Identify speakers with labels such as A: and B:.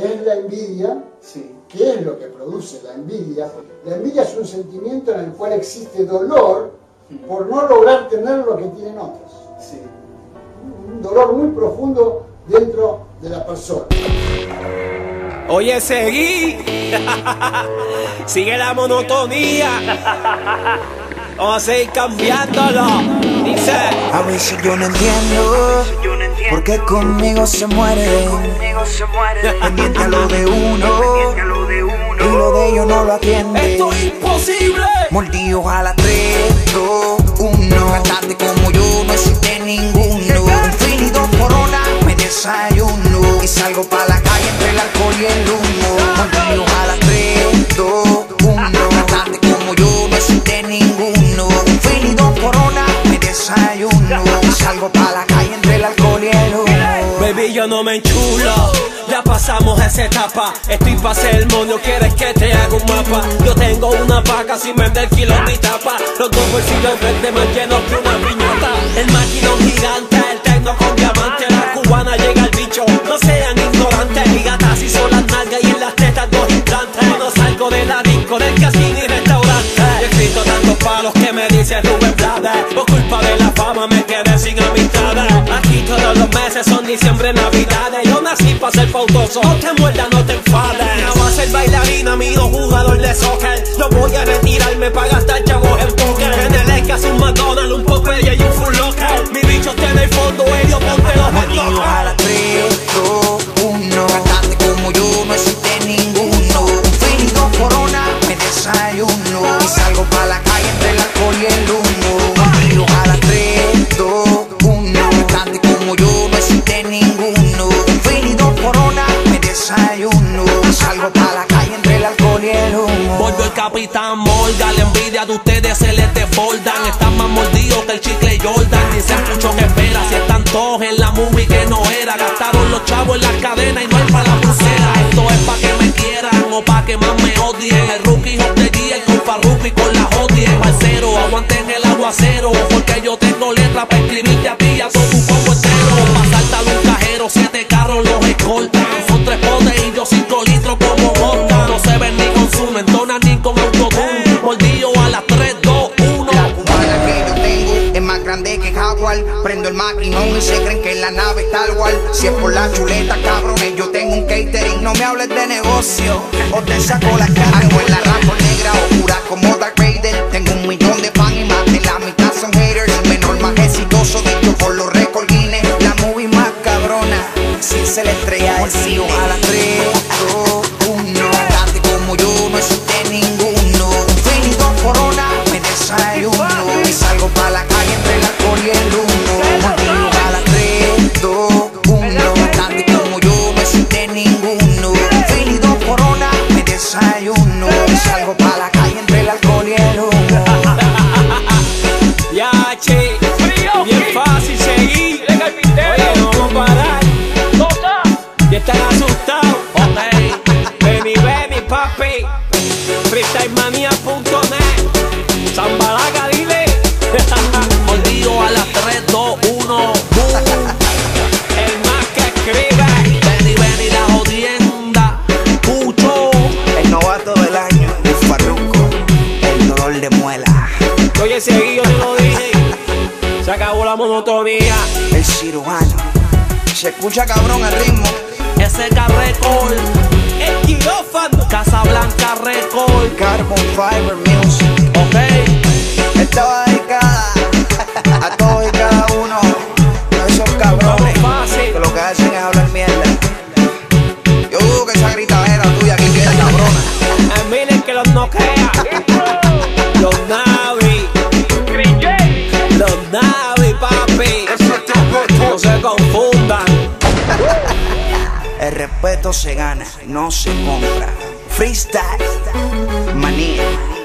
A: ¿Qué es la envidia?
B: Sí.
A: ¿Qué es lo que produce la envidia? La envidia es un sentimiento en el cual existe dolor por no lograr tener lo que tienen otros.
B: Sí.
A: Un dolor muy profundo dentro de la persona.
C: Oye, seguí. Sigue la monotonía. Vamos a seguir cambiándolo. Dice.
D: A veces yo no entiendo por qué conmigo se muere. Pendiente a lo de uno y lo de ellos no lo atiende.
C: Esto es imposible.
D: Mordidos a la 3, 2, 1. Cantante como yo no existe ninguno. Un fin y dos coronas me desayuno. Y salgo pa' la calle entre el alcohol y el humo. Salgo pa' la calle entre el alcohol y el humo.
C: Baby, yo no me enchulo. Ya pasamos esa etapa. Estoy pa' ser mono. ¿Quieres que te haga un mapa? Yo tengo una vaca sin vender kilos ni tapa. Los dos bolsillos verdes más llenos que una piñata. El maquinón gigante, el tecno con diamante. La cubana llega al bicho. No sean ignorantes. Mi gata si son las nalgas y en las tetas dos implantes. No salgo de la disco, del casino y restaurante. He escrito tantos palos que me dice Por culpa de la fama me quedé sin amistades. Aquí todos los meses son diciembre, navidades. Yo nací para ser pautoso. No te muerdas, no te enfades. No voy a ser bailarina, amigo, jugador de soccer. No voy a retirarme para gastar capitán Morgan, la envidia de ustedes se les desbordan. Están más mordidos que el chicle Jordan. Dicen mucho que espera, si están todos en la movie que no era. Gastaron los chavos en las cadenas y no hay para la pulsera. Esto es pa' que me quieran o pa' que más me odien. El rookie hop de el con Farruko y con
D: Prendo el maquinón y se creen que la nave está el wall. Si es por la chuleta, cabrones, yo tengo un catering. No me hables de negocio o te saco la cara. Hago en la rapa negra oscura como Dark Vader. Tengo un millón de fans y más de la mitad son haters. Menor más exitoso, dicho por los Guinness. La movie más cabrona, si se le estrella el. A las 3,
C: asustados. Ok, Benny Benny, papi. Freestylemania.net. Zambalaga, dile. Mordido a las 3, 2, 1. Boom. El más que escribe. Benny Benny, la jodienda. Pucho.
D: El novato del año, el farruco, el dolor de muela,
C: Oye, yo te lo dije. Se acabó la monotonía.
D: el cirujano. Se escucha cabrón el ritmo.
C: SK Record, el quirófano, Casa Blanca Record,
D: Carbon Fiber Music. Respeto se gana, no se compra. Freestyle, manía.